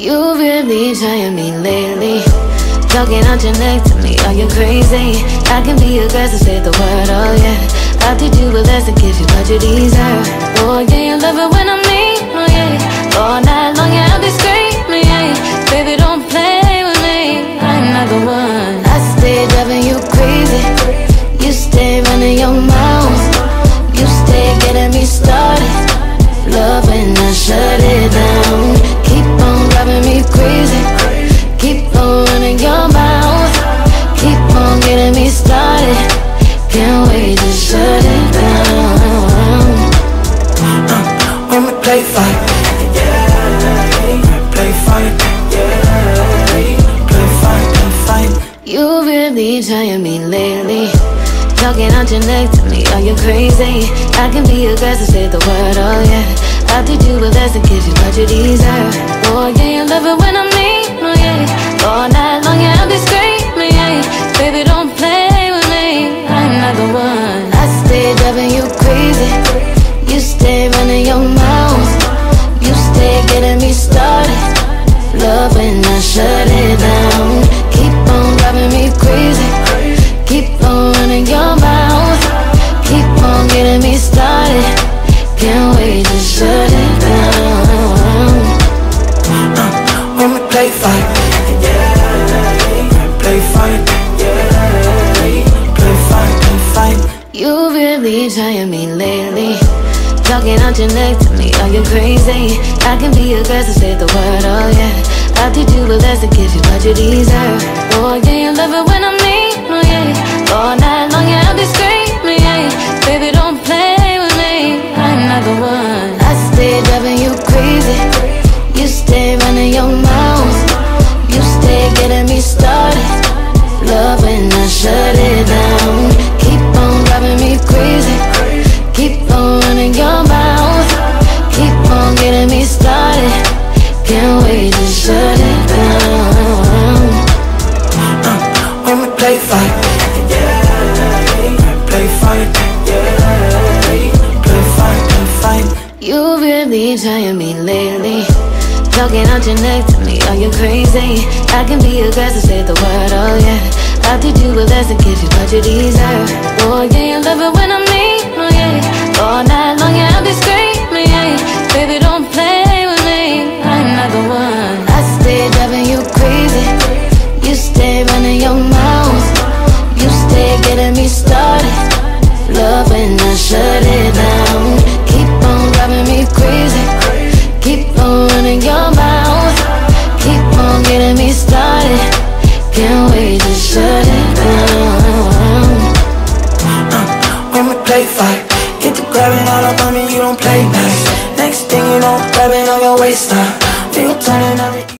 You really trying me lately. Talking out your neck to me, are you crazy? I can be aggressive, say the word, oh yeah. I'll teach you a lesson, give you what you deserve. Oh yeah, you love it when I'm mean, oh yeah. All night long, yeah, I'll be screaming, yeah. Baby, don't play with me, I'm not the one. I stay driving you crazy. You stay running your mouth. You stay getting me started. Love when I shut really trying me lately. Talking out your neck to me, are you crazy? I can be aggressive, say the word, oh yeah. I'll teach you a lesson, give you what you deserve. Oh yeah, you love it when I'm mean, oh yeah. All night long, yeah, I'll be screaming, yeah. Baby, don't play with me, I'm not the one. I stay driving you crazy. You stay running your mouth. You stay getting me started. Love when I shut it down. Running your mouth. Keep on getting me started. Can't wait to shut it down. Uh, when we play fight, play fight, yeah, play fight, play fight. You really trying me lately. Talking out your neck to me, are you crazy? I can be aggressive, say the word, oh yeah. I'll teach you a lesson, give you what you deserve. Oh yeah, you love it your mouth. You stay getting me started. Love when I shut it down. Keep on driving me crazy. Keep on running your mouth. Keep on getting me started. Can't wait to shut it down. When we play fight, yeah, play fight, yeah, play fight, play fight. You really trying me lately. Talking out your neck to me, are you crazy? I can be aggressive, say the word, oh yeah. I'll teach you a lesson, give you what you deserve. Oh yeah, you love it when I'm mean, oh yeah. All night long, yeah, I'll be screaming, yeah. Baby, don't play with me, I'm not the one. I stay driving you crazy. You stay running your mouth. You stay getting me started. Love when I shut play fight, get to grabbing all up on me, you don't play nice. Next thing you know, grabbing on your waistline, feel turning every.